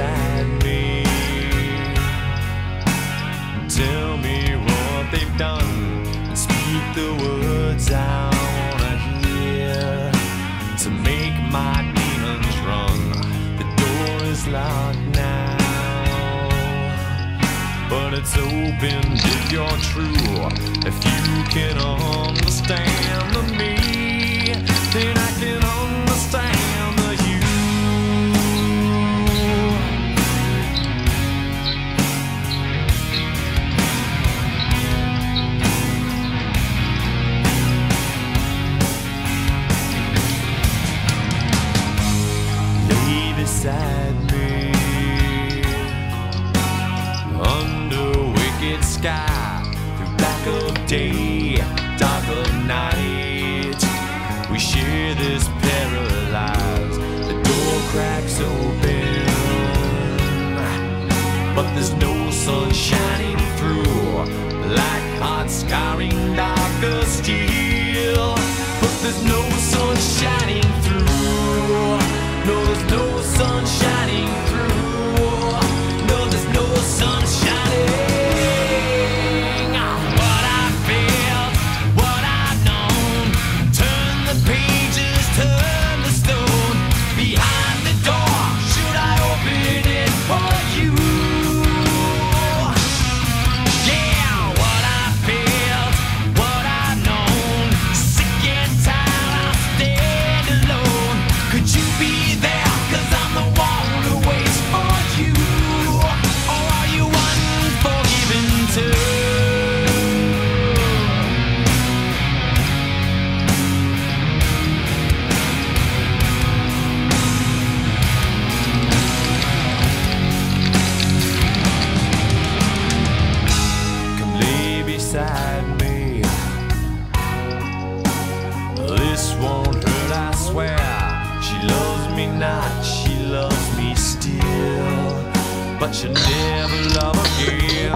inside me. Tell me what they've done and speak the words I wanna hear to make my demons run. The door is locked now, but it's open if you're true, if you can understand. Beside me. Under wicked sky through black of day dark of night we share this paralyzed. The door cracks open but there's no sun shining through. Like hot scarring darker steel but there's no sun shining through no there's no sun shining through beside me. This won't hurt, I swear. She loves me not, she loves me still. But she'll never love again.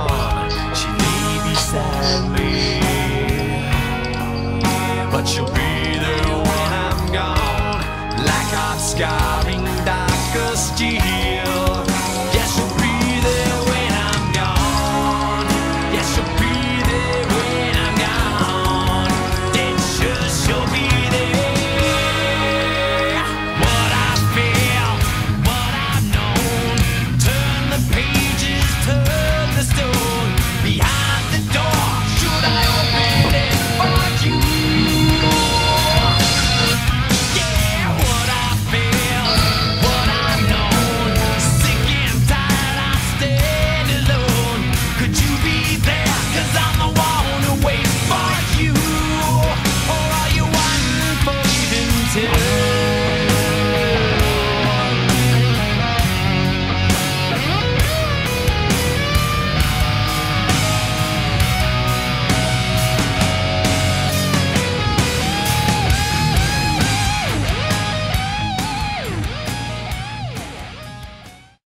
She lay beside me. But she'll be there when I'm gone. Like hot scarring darker steel.